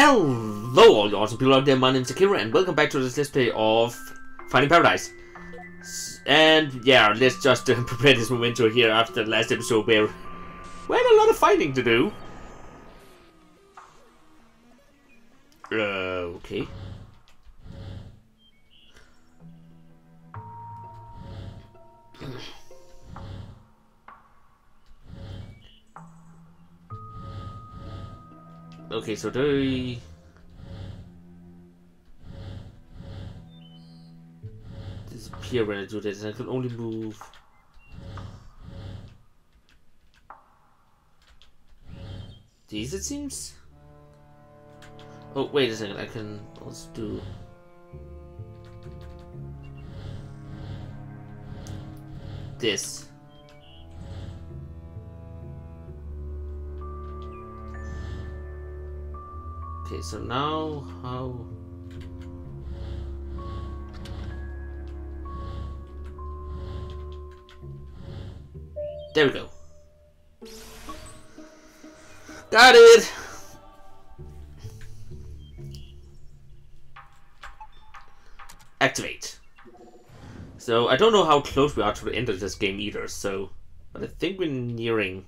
Hello all you awesome people out there, my name is Takeru and welcome back to this let's play of Finding Paradise. And yeah, let's just uh, prepare this memento here after the last episode where we had a lot of fighting to do. Uh, okay. Okay, so they disappear when I do this. I can only move. These, it seems. Oh, wait a second. I can also do. This. Okay, so now how? There we go. Got it! Activate. So, I don't know how close we are to the end of this game either, so... But I think we're nearing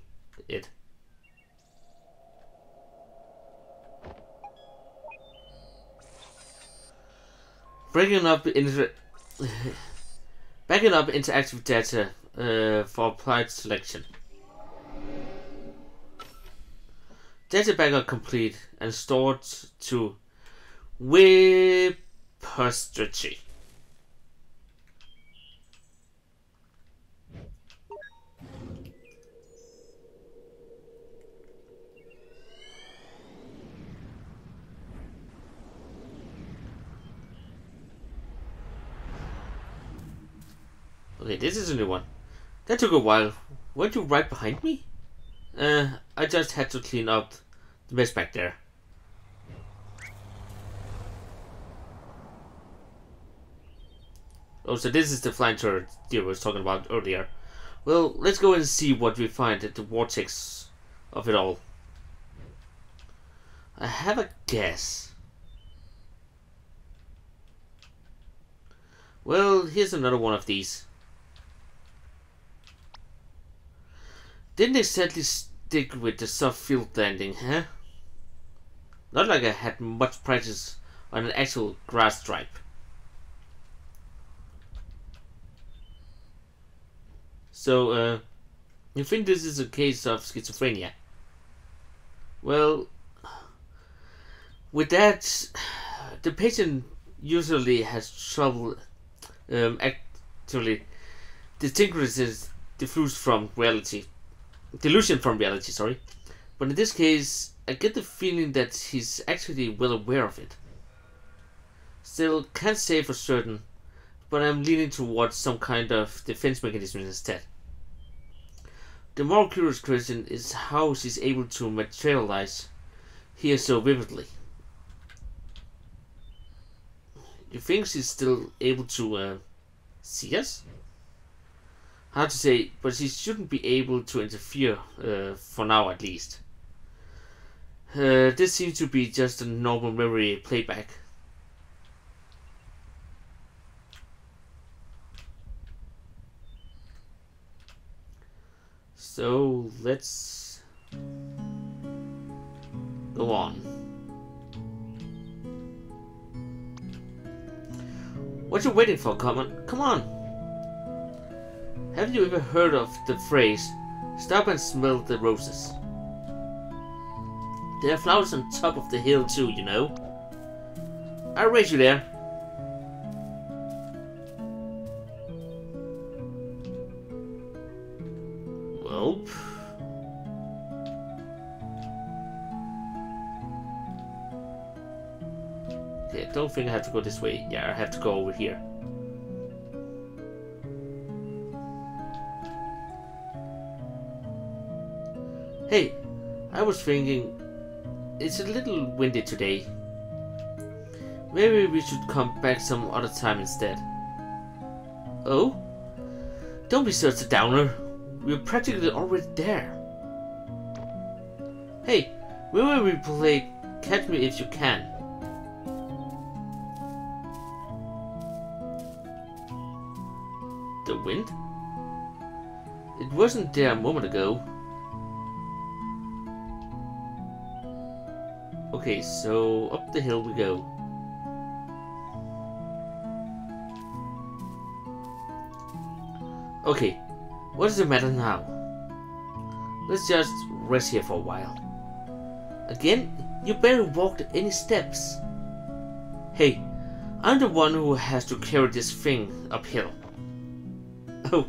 it. Up into... Backing up interactive data uh, for applied selection. Data backup complete and stored to Repository. This is a new one. That took a while. Weren't you right behind me? Uh, I just had to clean up the mess back there. Oh, so this is the flying turret deer was talking about earlier. Well, let's go and see what we find at the vortex of it all. I have a guess. Well, here's another one of these. Didn't they exactly stick with the soft field landing, huh? Not like I had much practice on an actual grass stripe. So, uh, you think this is a case of schizophrenia? Well, with that, the patient usually has trouble um, actually distinguishes diffuse from reality delusion from reality, sorry. But in this case, I get the feeling that he's actually well aware of it. Still, can't say for certain, but I'm leaning towards some kind of defense mechanism instead. The more curious question is how she's able to materialize here so vividly. You think she's still able to uh, see us? Hard to say, but she shouldn't be able to interfere uh, for now at least. Uh, this seems to be just a normal memory playback. So let's go on. What you waiting for, come on? Come on! Have you ever heard of the phrase, stop and smell the roses? There are flowers on top of the hill too, you know. I'll raise you there. Well. Okay, I don't think I have to go this way. Yeah, I have to go over here. Hey, I was thinking, it's a little windy today. Maybe we should come back some other time instead. Oh? Don't be such a downer. We're practically already there. Hey, when will we play Catch me if you can. The wind? It wasn't there a moment ago. Okay, so up the hill we go. Okay, what is the matter now? Let's just rest here for a while. Again, you barely walked any steps. Hey, I'm the one who has to carry this thing uphill. Oh,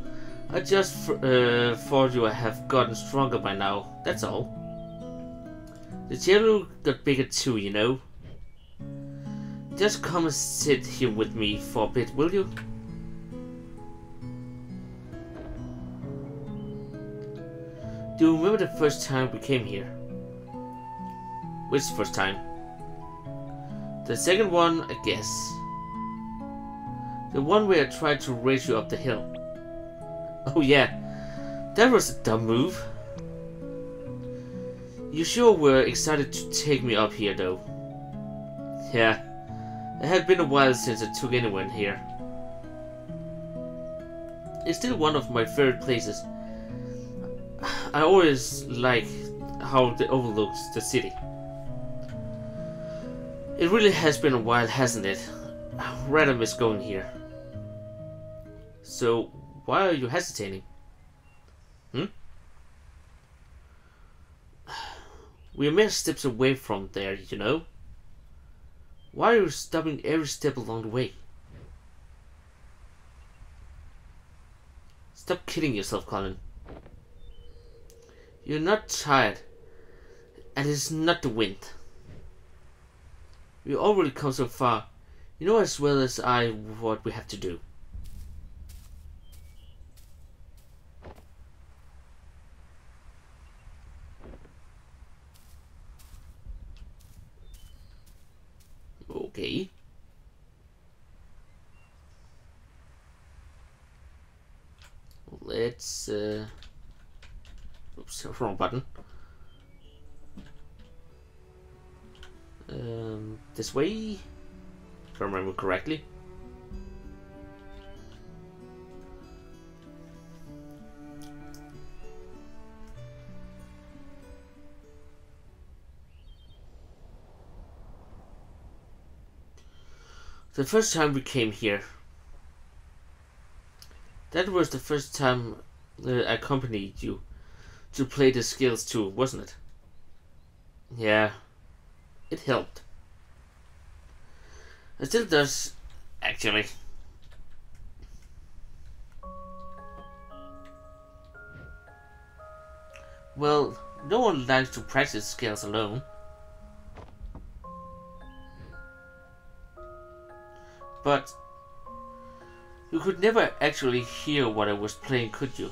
I just uh, thought you have gotten stronger by now, that's all. The cello got bigger too, you know. Just come and sit here with me for a bit, will you? Do you remember the first time we came here? Which first time? The second one, I guess. The one where I tried to race you up the hill. Oh yeah, that was a dumb move. You sure were excited to take me up here though. Yeah, it had been a while since I took anyone here. It's still one of my favorite places I always like how it overlooks the city. It really has been a while, hasn't it? I rather miss going here. So, why are you hesitating? Hmm? We're mere steps away from there, you know? Why are you stopping every step along the way? Stop kidding yourself, Colin. You're not tired, and it's not the wind. We already come so far. You know as well as I what we have to do. Okay. Let's uh Oops, wrong button. Um, this way, if I remember correctly. The first time we came here, that was the first time I accompanied you to play the scales too, wasn't it? Yeah, it helped. It still does, actually. Well, no one likes to practice scales alone. But you could never actually hear what I was playing, could you?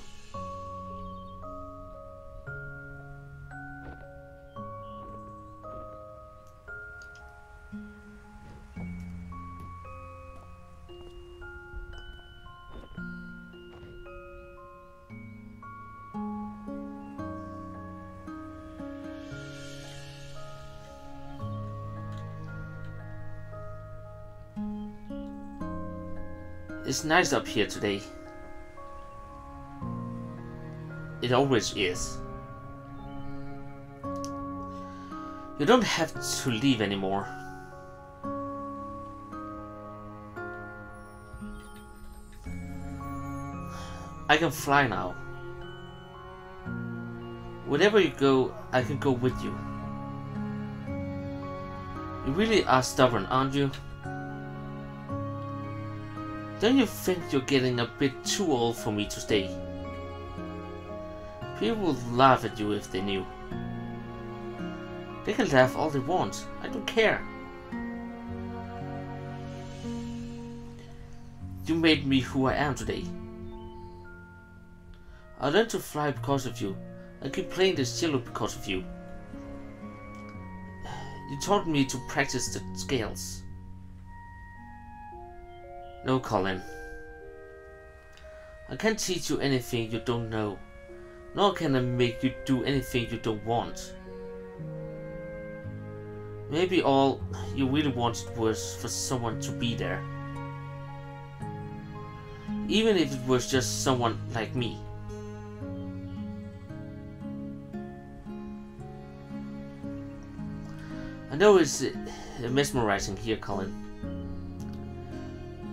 It's nice up here today. It always is. You don't have to leave anymore. I can fly now. Wherever you go, I can go with you. You really are stubborn, aren't you? Don't you think you're getting a bit too old for me to stay? People would laugh at you if they knew. They can laugh all they want. I don't care. You made me who I am today. I learned to fly because of you. I keep playing the cello because of you. You taught me to practice the scales. No, Colin. I can't teach you anything you don't know. Nor can I make you do anything you don't want. Maybe all you really wanted was for someone to be there. Even if it was just someone like me. I know it's mesmerizing here, Colin.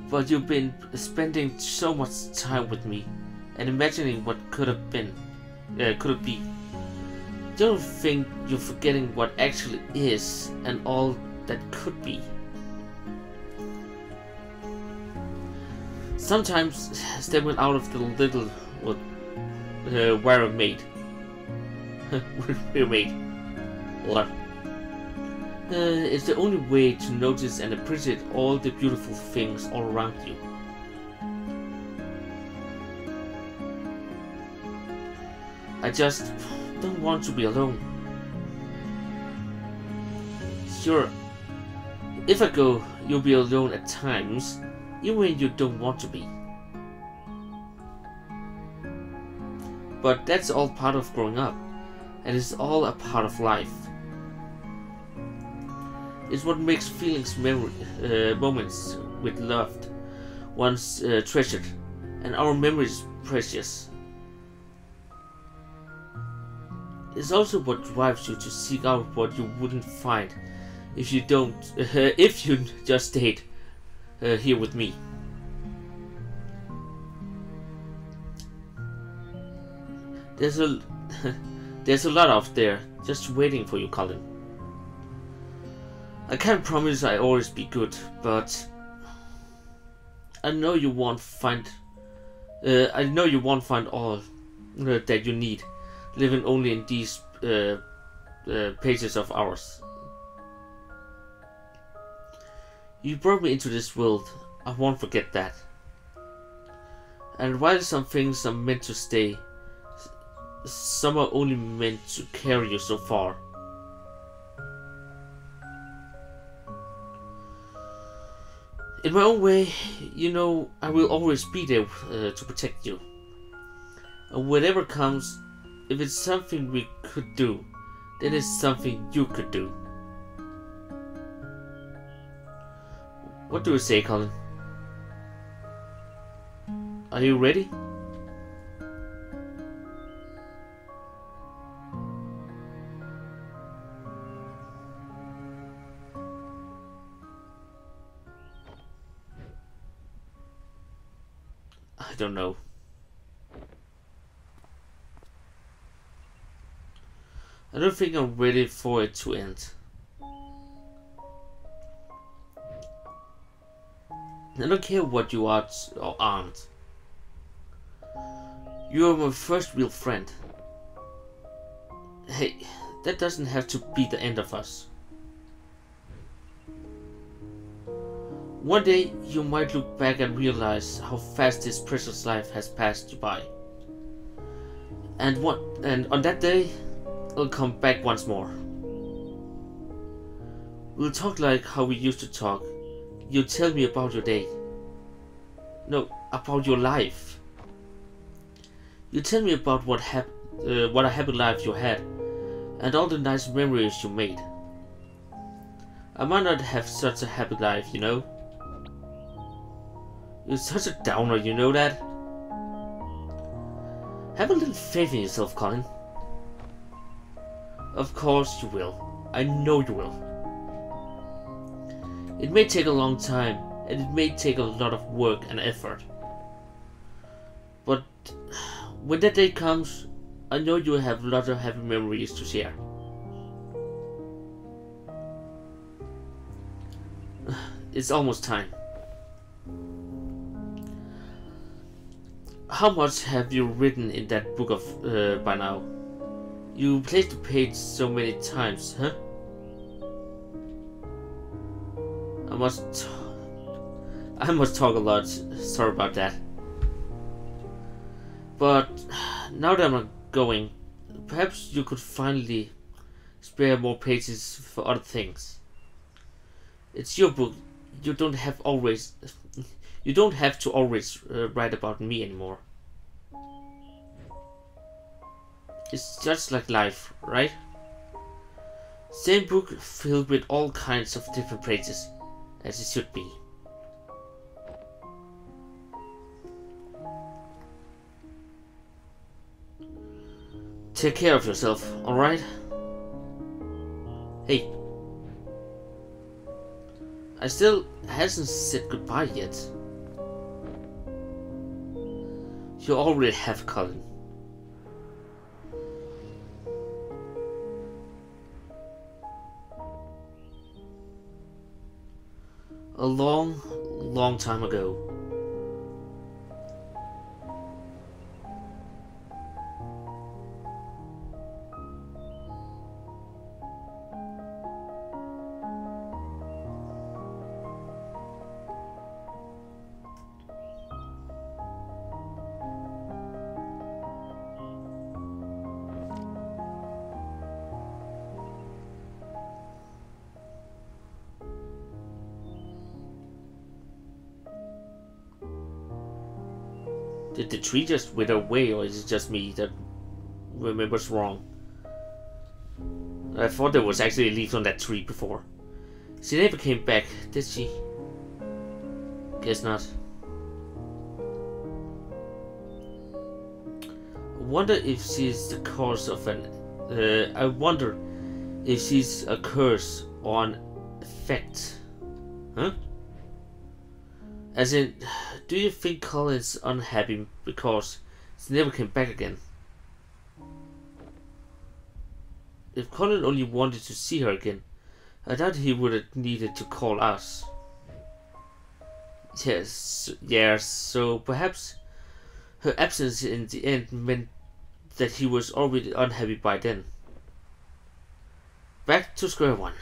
But you've been spending so much time with me and imagining what could have been, uh, could it be. Don't think you're forgetting what actually is and all that could be. Sometimes stepping out of the little what uh, where made. we're made. What? Uh, it's the only way to notice and appreciate all the beautiful things all around you. I just don't want to be alone. Sure, if I go, you'll be alone at times, even when you don't want to be. But that's all part of growing up, and it's all a part of life. It's what makes feelings memory, uh, moments with loved ones uh, treasured, and our memories precious. It's also what drives you to seek out what you wouldn't find if you don't, uh, if you just stayed uh, here with me. There's a, there's a lot out there just waiting for you, Colin. I can't promise I always be good, but I know you won't find. Uh, I know you won't find all uh, that you need living only in these uh, uh, pages of ours. You brought me into this world, I won't forget that. And while some things are meant to stay, some are only meant to carry you so far. In my own way, you know, I will always be there uh, to protect you. And whatever comes, if it's something we could do, then it's something you could do. What do you say, Colin? Are you ready? Don't know. I don't think I'm ready for it to end. I don't care what you are or aren't. You are my first real friend. Hey, that doesn't have to be the end of us. One day you might look back and realize how fast this precious life has passed you by. And what and on that day I'll come back once more. We'll talk like how we used to talk. You tell me about your day. No, about your life. You tell me about what hap uh, what a happy life you had, and all the nice memories you made. I might not have such a happy life, you know. You're such a downer, you know that? Have a little faith in yourself, Colin. Of course you will. I know you will. It may take a long time, and it may take a lot of work and effort. But when that day comes, I know you will have lots of happy memories to share. It's almost time. How much have you written in that book of uh, by now? You played the page so many times, huh? I must... I must talk a lot. Sorry about that. But now that I'm going, perhaps you could finally spare more pages for other things. It's your book. You don't have always... You don't have to always uh, write about me anymore. It's just like life, right? Same book filled with all kinds of different phrases, as it should be. Take care of yourself, alright? Hey. I still hasn't said goodbye yet. You already have, Colin. A long, long time ago. Tree just wither away, or is it just me that remembers wrong? I thought there was actually leaves on that tree before. She never came back, did she? Guess not. Wonder if she's the cause of an. Uh, I wonder if she's a curse or an effect. Huh? As in, do you think Colin's unhappy because he never came back again? If Colin only wanted to see her again, I doubt he would have needed to call us. Yes, yes, so perhaps her absence in the end meant that he was already unhappy by then. Back to square one.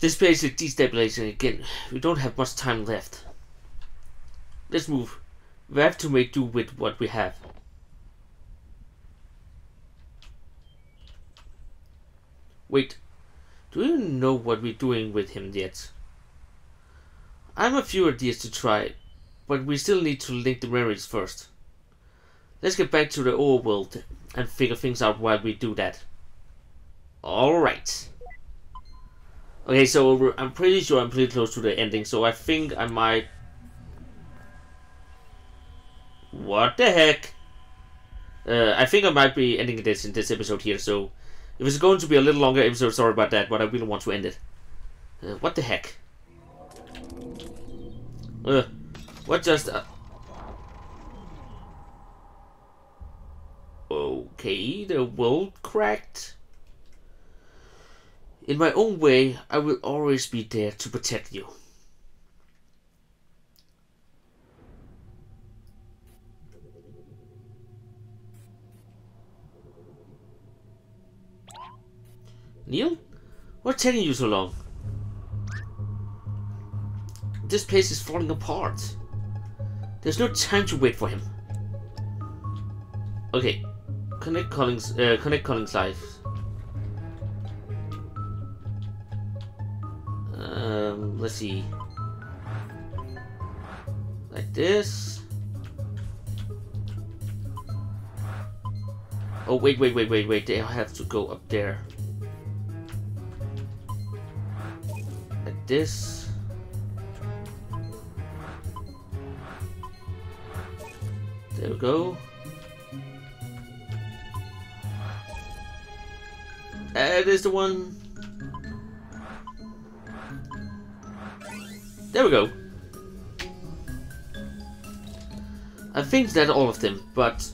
This place is destabilizing again. We don't have much time left. Let's move. We have to make do with what we have. Wait, do you know what we're doing with him yet? I'm a few ideas to try, but we still need to link the memories first. Let's get back to the overworld and figure things out while we do that. Alright. Okay, so I'm pretty sure I'm pretty close to the ending, so I think I might... What the heck? Uh, I think I might be ending this in this episode here, so... If it's going to be a little longer episode, sorry about that, but I really want to end it. Uh, what the heck? Uh, what just... Uh... Okay, the world cracked. In my own way, I will always be there to protect you. Neil? What's taking you so long? This place is falling apart. There's no time to wait for him. Okay, connect Collins. Uh, connect Colin's life. Um, let's see. Like this. Oh, wait, wait, wait, wait, wait. They have to go up there. Like this. There we go. That is the one. There we go. I think that's all of them, but...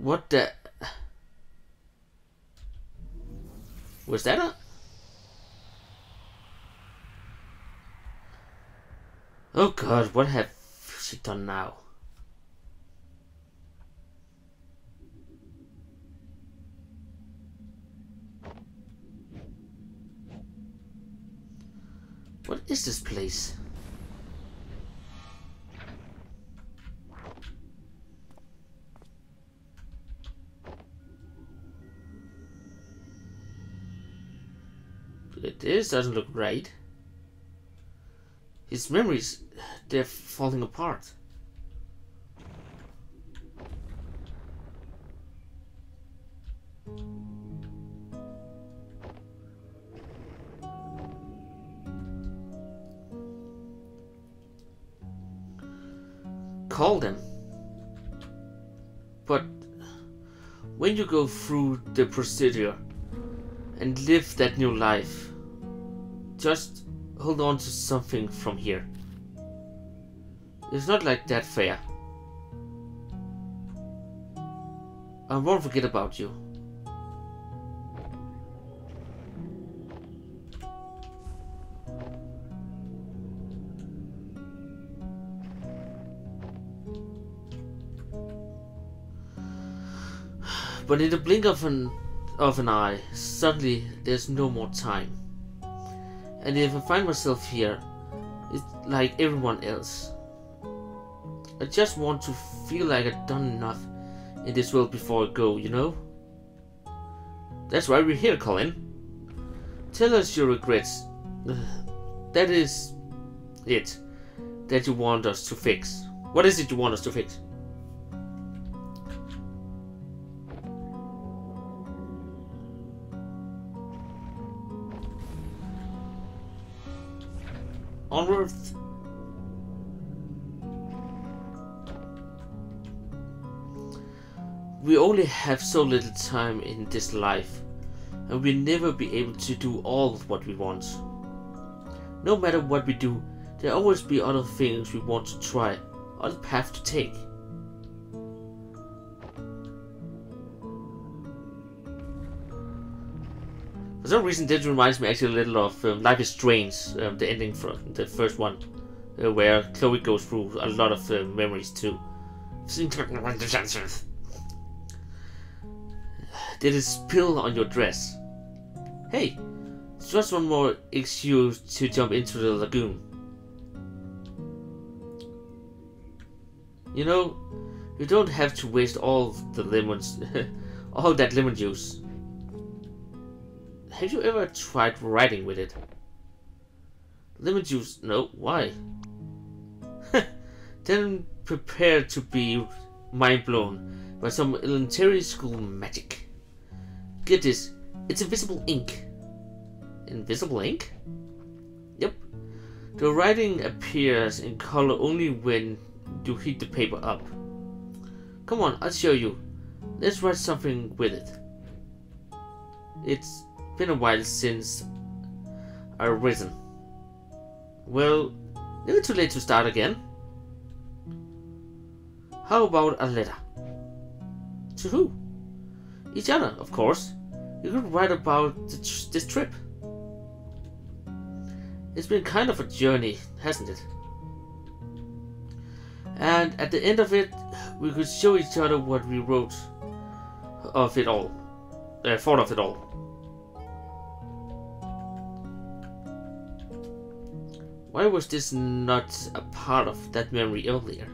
What the... Was that a... Oh god, what have she done now? What is this place? this doesn't look right. His memories, they're falling apart. When you go through the procedure and live that new life, just hold on to something from here. It's not like that fair. I won't forget about you. But in the blink of an of an eye, suddenly there's no more time. And if I find myself here, it's like everyone else. I just want to feel like I've done enough in this world before I go, you know? That's why we're here, Colin. Tell us your regrets. That is it that you want us to fix. What is it you want us to fix? Onward. We only have so little time in this life, and we'll never be able to do all of what we want. No matter what we do, there'll always be other things we want to try, other paths to take. For some reason, this reminds me actually a little of um, Life is Strange, um, the ending from the first one, uh, where Chloe goes through a lot of uh, memories too. Did it spill on your dress? Hey, just one more excuse to jump into the lagoon. You know, you don't have to waste all the lemons, all that lemon juice. Have you ever tried writing with it? Lemon juice? No. Why? then prepare to be mind blown by some elementary school magic. Get this. It's invisible ink. Invisible ink? Yep. The writing appears in color only when you heat the paper up. Come on, I'll show you. Let's write something with it. It's been a while since I've risen. Well, never too late to start again. How about a letter? To who? Each other, of course. You could write about this trip. It's been kind of a journey, hasn't it? And at the end of it, we could show each other what we wrote of it all, uh, thought of it all. Why was this not a part of that memory earlier?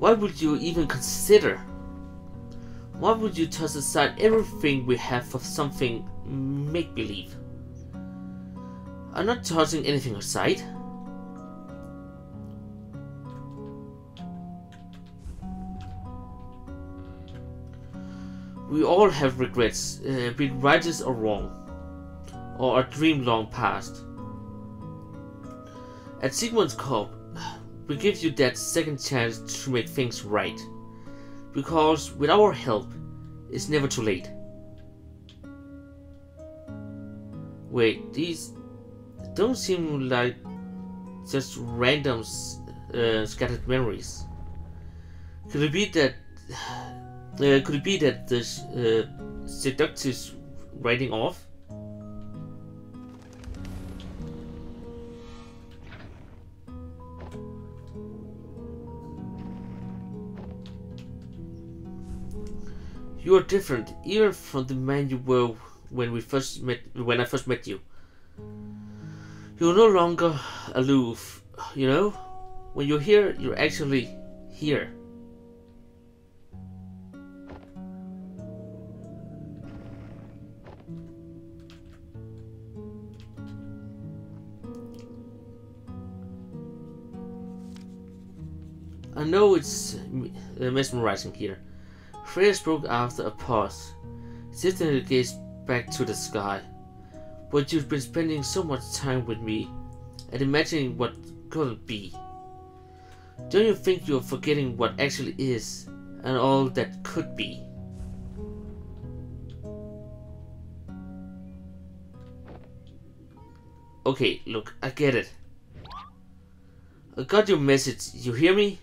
Why would you even consider? Why would you toss aside everything we have for something make-believe? I'm not tossing anything aside. We all have regrets, uh, be it righteous or wrong, or a dream long past. At Sigmund's Corp, we give you that second chance to make things right, because with our help, it's never too late. Wait, these don't seem like just random uh, scattered memories. Could it be that uh, could it be that this uh, seductive writing off? You are different, even from the man you were when we first met. When I first met you, you're no longer aloof. You know, When you're here, you're actually here. I know it's uh, mesmerizing here. Freya spoke after a pause, her gaze back to the sky. But you've been spending so much time with me and imagining what couldn't be. Don't you think you're forgetting what actually is and all that could be? Okay, look, I get it. I got your message, you hear me?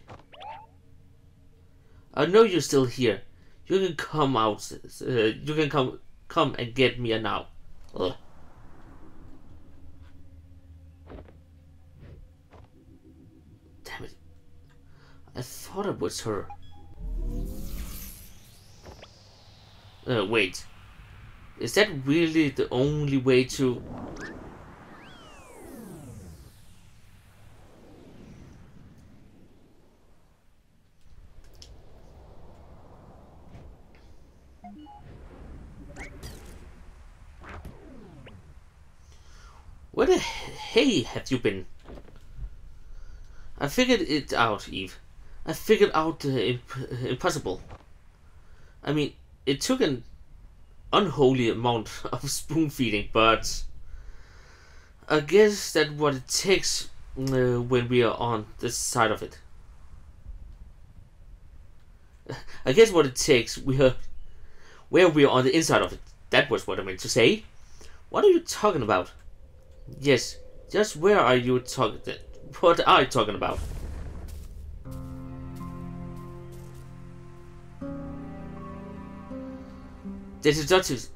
I know you're still here. You can come out. Uh, you can come come and get me now. Ugh. Damn it. I thought it was her. Uh, wait. Is that really the only way to... Where the have you been? I figured it out, Eve. I figured out the imp impossible. I mean, it took an unholy amount of spoon feeding, but I guess that's what it takes uh, when we are on this side of it. I guess what it takes we are where we are on the inside of it. That was what I meant to say. What are you talking about? Yes, just where are you talking? What are you talking about? The detectives,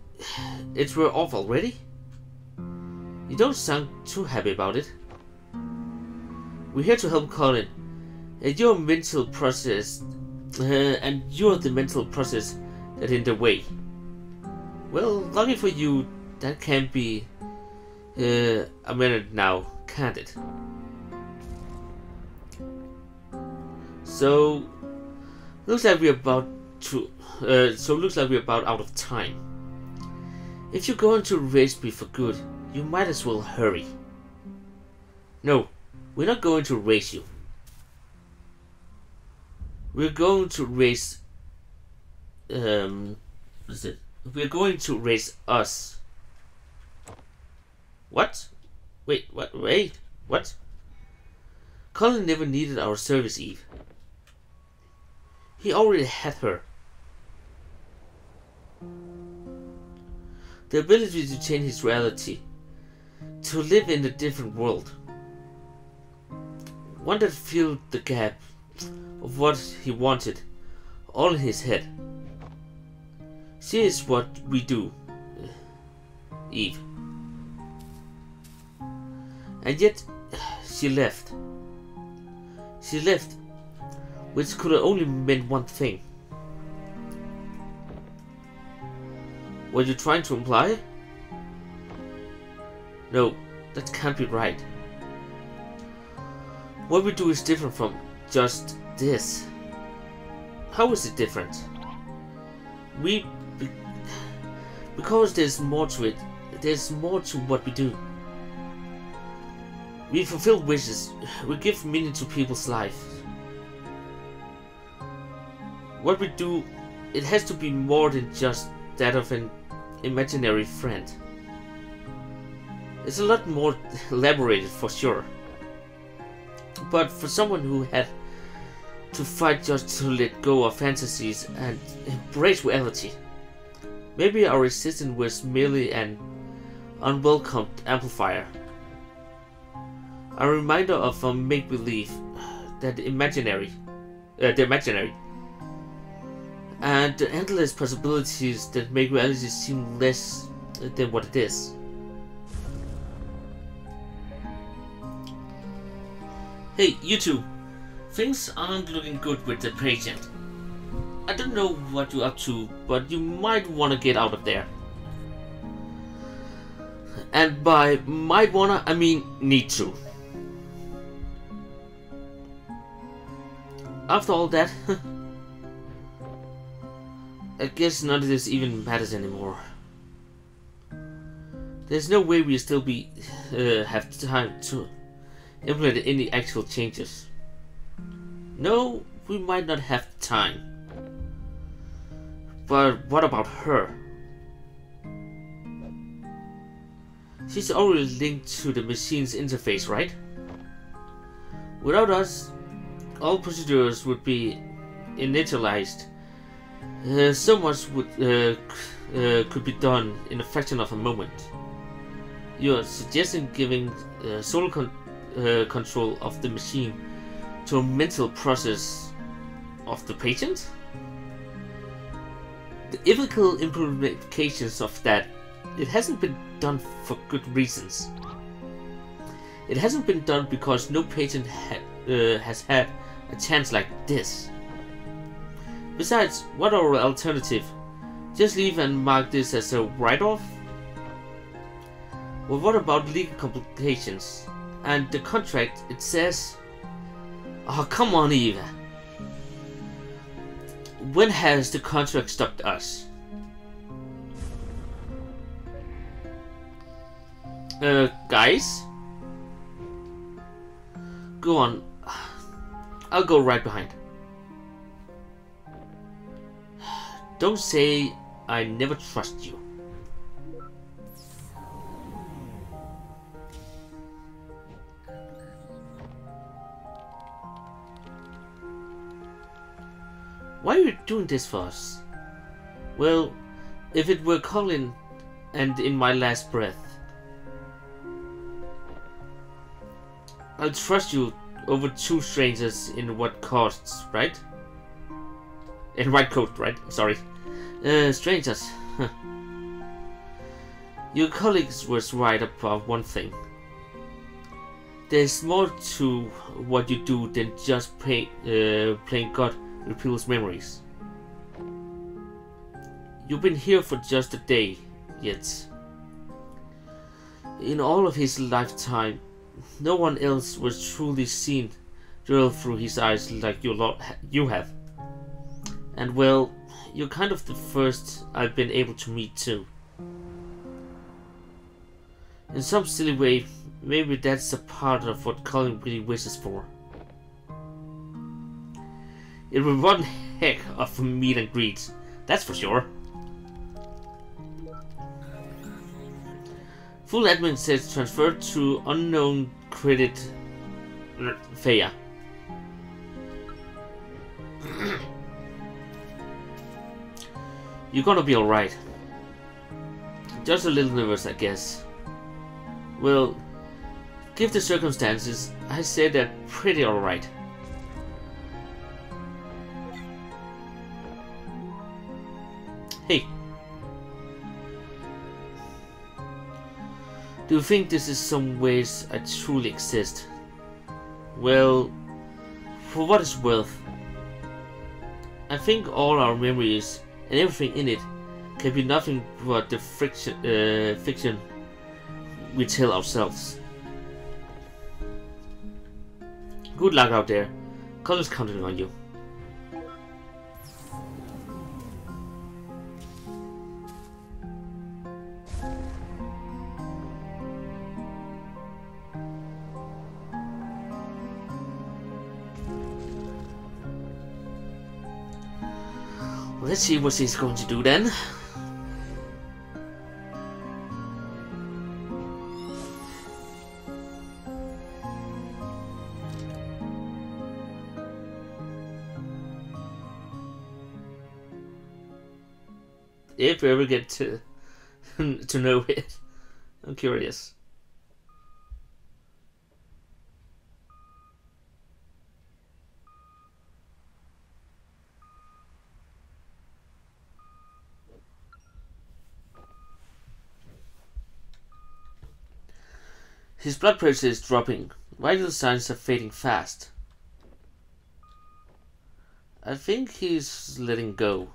it were off already? You don't sound too happy about it. We're here to help Colin. And your mental process, uh, and you're the mental process that in the way. Well, lucky for you, that can't be uh, a minute now, can't it? So, looks like we're about to. Uh, so looks like we're about out of time. If you're going to race me for good, you might as well hurry. No, we're not going to race you. We're going to race. Um, what is it? We're going to race us. What? Wait, what? Wait, what? Colin never needed our service, Eve. He already had her. The ability to change his reality, to live in a different world. One that filled the gap of what he wanted, all in his head. See is what we do, Eve. And yet, she left. She left, which could have only meant one thing. Were you trying to imply? No, that can't be right. What we do is different from just this. How is it different? We... Because there's more to it. There's more to what we do. We fulfill wishes. We give meaning to people's lives. What we do, it has to be more than just that of an imaginary friend. It's a lot more elaborated for sure. But for someone who had to fight just to let go of fantasies and embrace reality, maybe our existence was merely an unwelcomed amplifier a reminder of a make-believe, that imaginary, uh, the imaginary, and the endless possibilities that make reality seem less than what it is. Hey, you two, things aren't looking good with the patient. I don't know what you're up to, but you might want to get out of there. And by might wanna, I mean need to. After all that, I guess none of this even matters anymore. There's no way we'll still be uh, have time to implement any actual changes. No, we might not have time. But what about her? She's already linked to the machine's interface, right? Without us, all procedures would be initialized. Uh, so much would uh, uh, could be done in a fraction of a moment. You are suggesting giving uh, sole con uh, control of the machine to a mental process of the patient? The ethical implications of that, it hasn't been done for good reasons. It hasn't been done because no patient ha uh, has had a chance like this. Besides, what our alternative? Just leave and mark this as a write-off? Well, what about legal complications? And the contract, it says... Oh, come on, Eva. When has the contract stopped us? Uh, guys? Go on. I'll go right behind. Don't say I never trust you. Why are you doing this for us? Well, if it were Colin and in my last breath, I'll trust you over two strangers in what costs, right? In white coat, right? Sorry. Uh, strangers. Your colleagues was right about one thing. There's more to what you do than just pay, uh, playing God with people's memories. You've been here for just a day, yet. In all of his lifetime, no one else was truly seen drilled through his eyes like you, lot you have. And well, you're kind of the first I've been able to meet too. In some silly way, maybe that's a part of what Colin really wishes for. It was one heck of a meet and greet, that's for sure. Full admin says transferred to unknown credit Faye. You're gonna be alright. Just a little nervous, I guess. Well, give the circumstances, I say they're pretty alright. Hey. You think this is some ways I truly exist? Well, for what it's worth, I think all our memories and everything in it can be nothing but the friction, uh, fiction we tell ourselves. Good luck out there. Colin's counting on you. Let's see what he's going to do then. If we ever get to to know it, I'm curious. His blood pressure is dropping. Vital signs are fading fast. I think he's letting go.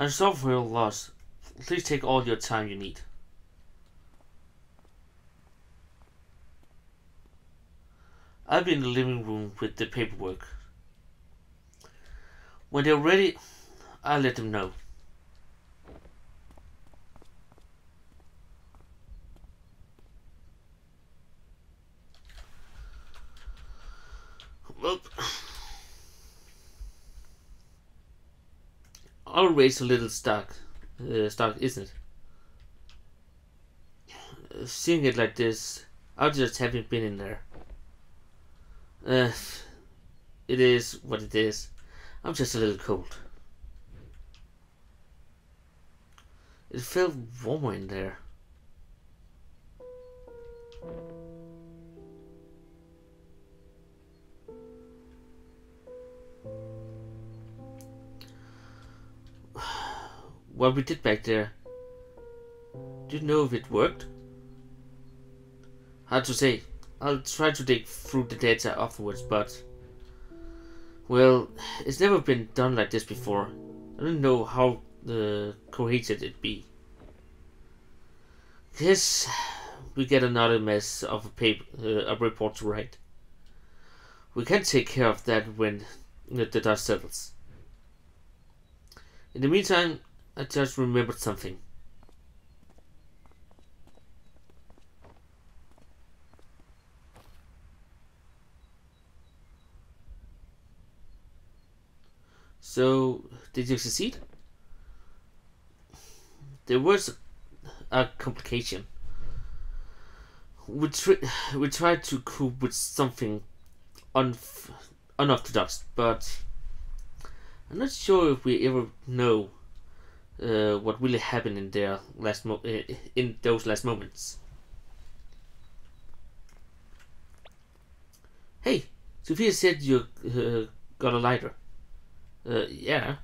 I'm sorry for your loss. Please take all your time you need. I'll be in the living room with the paperwork. When they're ready, I'll let them know. Well, always a little stuck, uh, stuck, isn't it? Seeing it like this, I just haven't been in there. Uh, it is what it is. I'm just a little cold. It felt warmer in there. What we did back there, do you know if it worked? Hard to say. I'll try to dig through the data afterwards, but... Well, it's never been done like this before. I don't know how uh, cohesive it'd be. Guess we get another mess of a paper, uh, a report to write. We can take care of that when the dust settles. In the meantime, I just remembered something. So, did you succeed? There was a complication. We, we tried to cope with something unf unorthodox, but I'm not sure if we ever know uh, what really happened in their last mo uh, in those last moments. Hey, Sophia said you uh, got a lighter. Uh, yeah.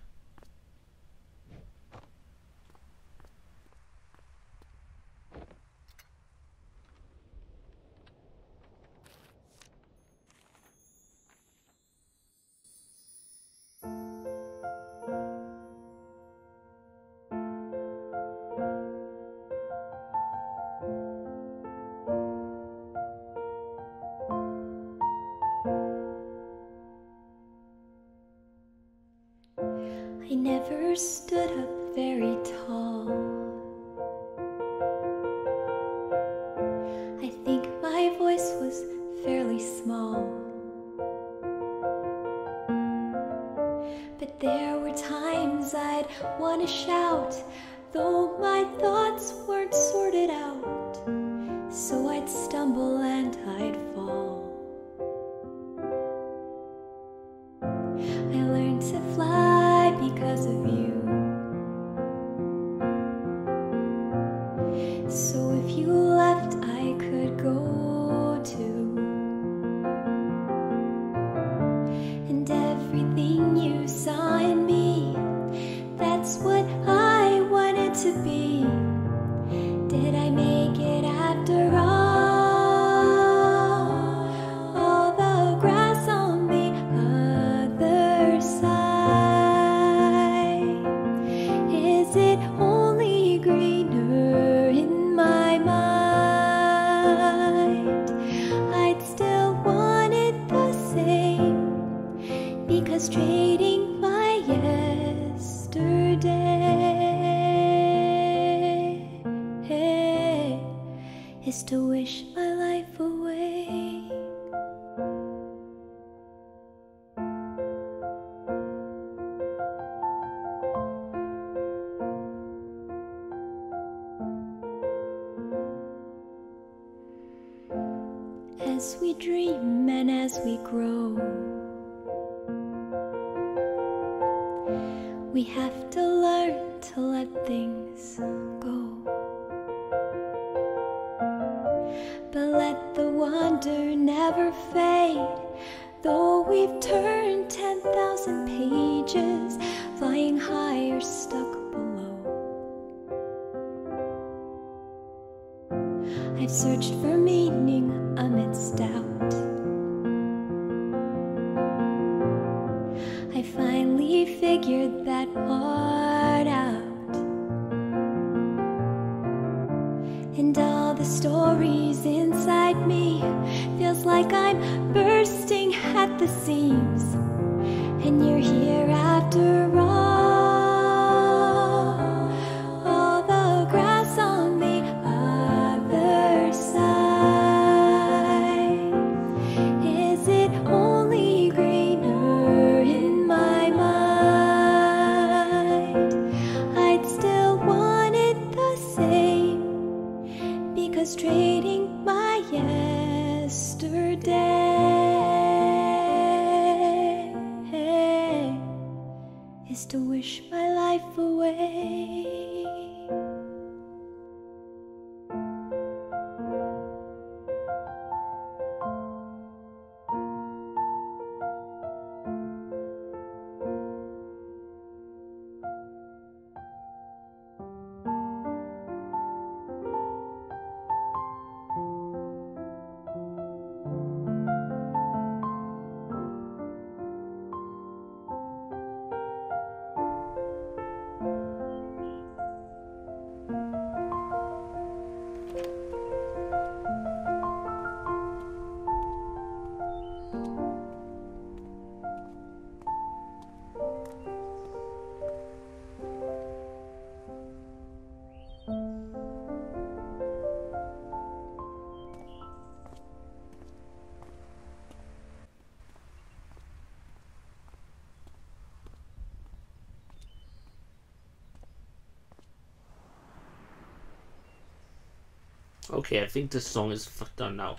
Okay, I think this song is done now.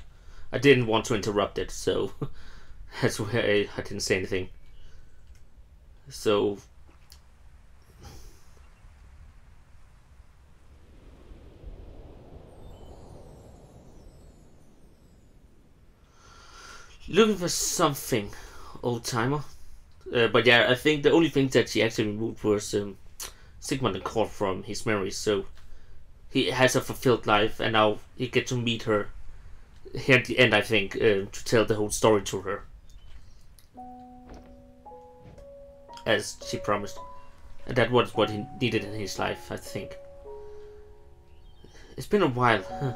I didn't want to interrupt it, so that's why I, I didn't say anything. So. Looking for something, old timer. Uh, but yeah, I think the only thing that she actually removed was um, Sigmund and Cord from his memories, so he has a fulfilled life, and now he gets to meet her here at the end. I think uh, to tell the whole story to her, as she promised, and that was what he needed in his life. I think it's been a while, huh?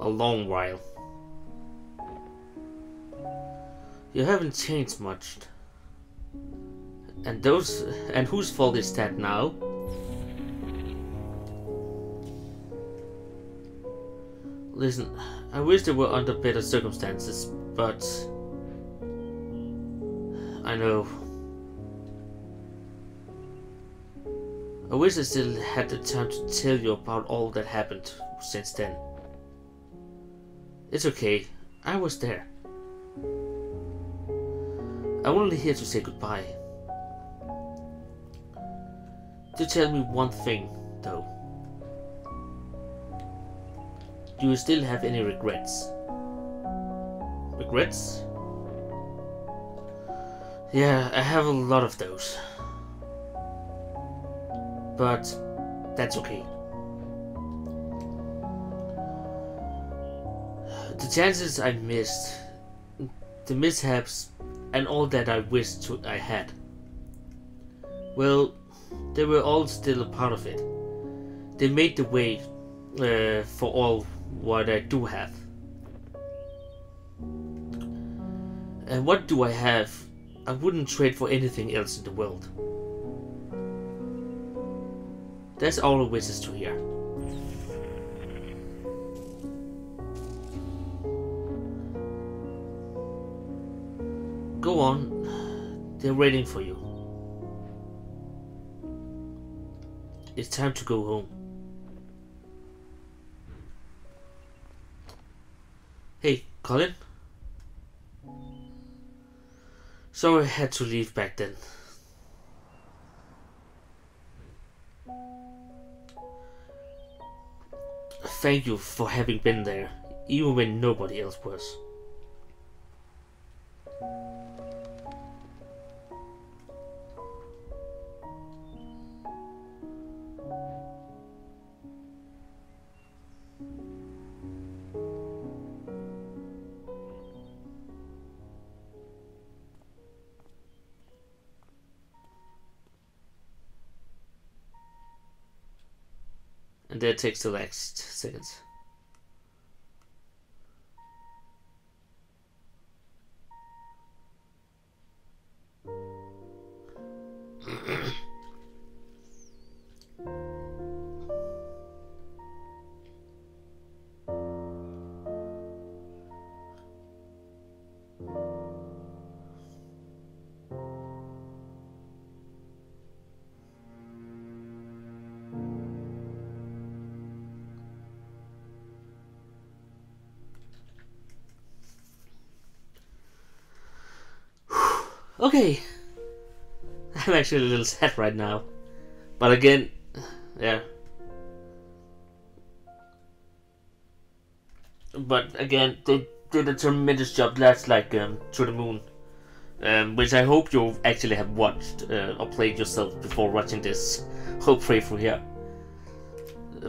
a long while. You haven't changed much. And those and whose fault is that now? Listen, I wish they were under better circumstances, but I know. I wish I still had the time to tell you about all that happened since then. It's okay, I was there. I'm only here to say goodbye. To tell me one thing, though. Do you still have any regrets? Regrets? Yeah, I have a lot of those. But that's okay. The chances I missed, the mishaps, and all that I wished to, I had. Well, they were all still a part of it. They made the way uh, for all what I do have. And what do I have? I wouldn't trade for anything else in the world. That's all I wishes to hear. Go on. They're waiting for you. It's time to go home. Hey, Colin? Sorry I had to leave back then. Thank you for having been there, even when nobody else was. It takes the next seconds. Okay. I'm actually a little sad right now. But again, yeah. But again, they did a tremendous job last like um, To the Moon. Um, which I hope you actually have watched uh, or played yourself before watching this whole playthrough here.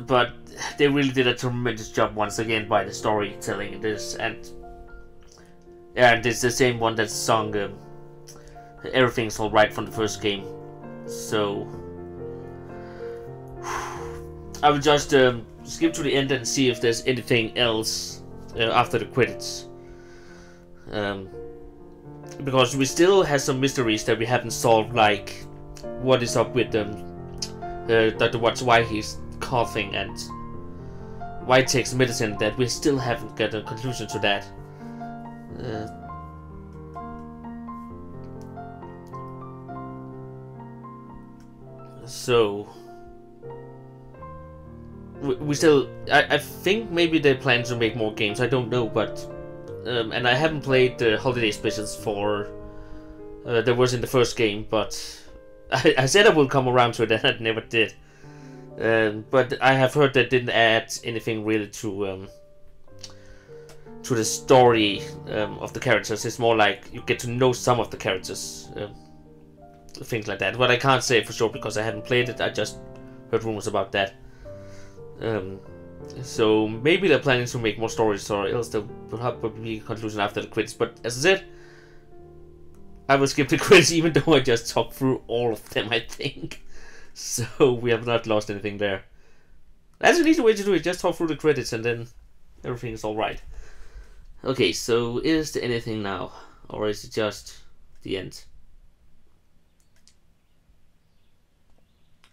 But they really did a tremendous job once again by the storytelling in this, and yeah, it's the same one that sung um, everything's alright from the first game. So I will just um, skip to the end and see if there's anything else uh, after the credits. Um, because we still have some mysteries that we haven't solved, like what is up with um, uh, Dr. Watts, why he's coughing, and why he takes medicine. That we still haven't got a conclusion to that. Uh, so we, still I, I think maybe they plan to make more games i don't know but um, and i haven't played the holiday specials for uh, there was in the first game but I, I said i will come around to it and i never did. Um, but i have heard that didn't add anything really to um, to the story um, of the characters. It's more like you get to know some of the characters um, things like that. But I can't say for sure because I haven't played it. I just heard rumors about that. Um, so maybe they're planning to make more stories, or else there will probably be a conclusion after the credits. But as I said, I will skip the credits even though I just talked through all of them. I think so. We have not lost anything there. That's an easy way to do it. Just talk through the credits and then everything is all right. Okay, so is there anything now, or is it just the end?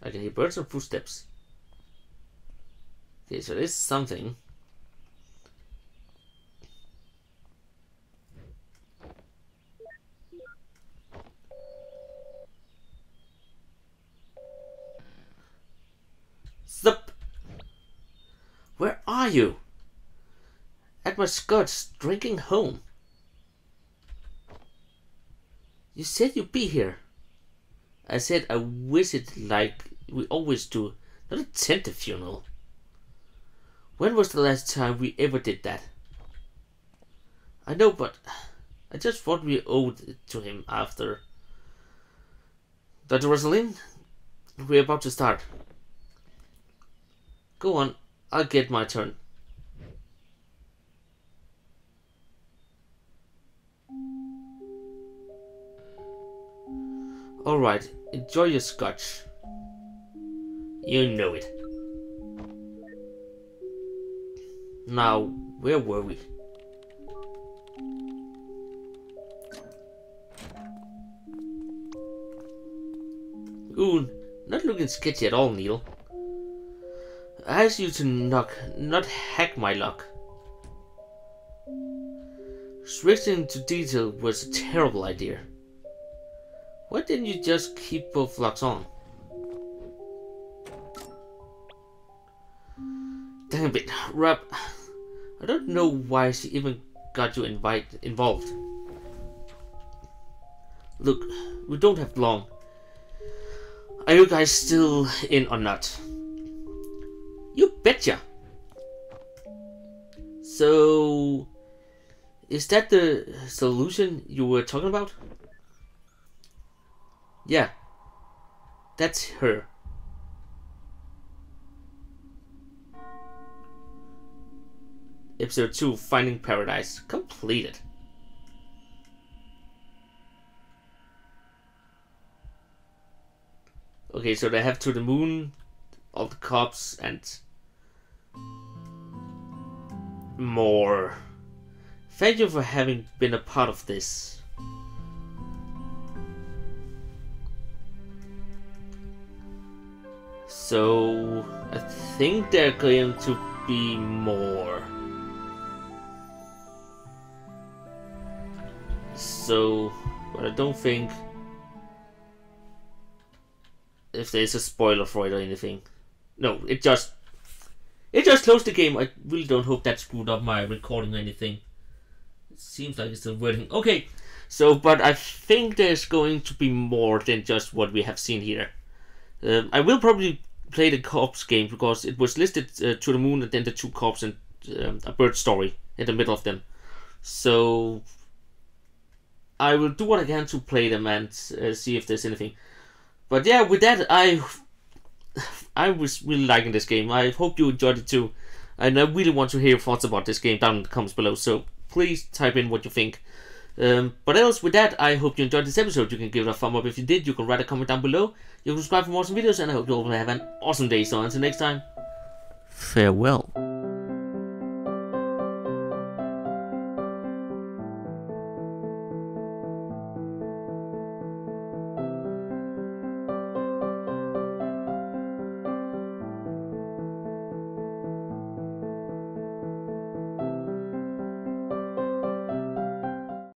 I can hear birds and footsteps. Okay, so there's something. Stop! Where are you? At my skirts, drinking home. You said you'd be here. I said I wish it like we always do, not attend the funeral. When was the last time we ever did that? I know, but I just thought we owed it to him after. Dr. Rosalene, we're about to start. Go on, I'll get my turn. Alright, enjoy your scotch. You know it. Now, where were we? Ooh, not looking sketchy at all, Neil. I asked you to knock, not hack my lock. Switching to detail was a terrible idea. Why didn't you just keep both locks on? Damn it, Rob. I don't know why she even got you invite involved. Look, we don't have long. Are you guys still in or not? You betcha! So, is that the solution you were talking about? Yeah, that's her. Episode 2 Finding Paradise completed. Okay, so they have to the moon, all the cops, and more. Thank you for having been a part of this. So, I think they're going to be more. So, but I don't think if there's a spoiler for it or anything. No, it just it just closed the game. I really don't hope that screwed up my recording or anything. It seems like it's still working. Okay, so but I think there's going to be more than just what we have seen here. Um, I will probably play the corpse game because it was listed uh, to the moon and then the two corpse and um, a bird story in the middle of them. So I will do what I can to play them and uh, see if there's anything. But yeah, with that, I I was really liking this game. I hope you enjoyed it too, and I really want to hear your thoughts about this game down in the comments below. So please type in what you think. Um, but else, with that, I hope you enjoyed this episode. You can give it a thumb up if you did. You can write a comment down below. You can subscribe for more awesome videos, and I hope you all have an awesome day. So until next time, farewell.